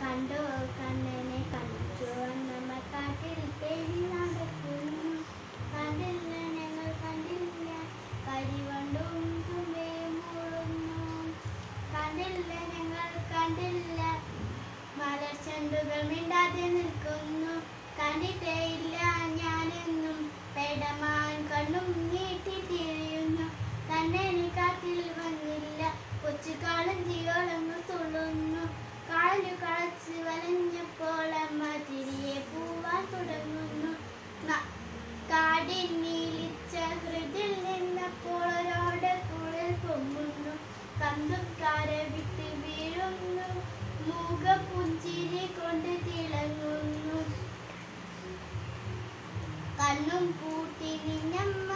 കണ്ടോ കണ്ണനെ കണ്ടു വന്നമ്മ കാട്ടിൽ തേടി നടക്കുന്നു കണ്ടില്ല ഞങ്ങൾ കണ്ടില്ല. കരിവണ്ടും തുമ്പയും മൂളുന്നു കണ്ടില്ല ഞങ്ങൾ കണ്ടില്ല. മലച്ചെണ്ടുകൾ മിണ്ടാതെ നിൽക്കുന്നു. കണ്ടിട്ടേയില്ല മൂകപ്പുഞ്ചിരി കൊണ്ട് തിളങ്ങുന്നു. കണ്ണും പൂട്ടി നിന്നമ്മ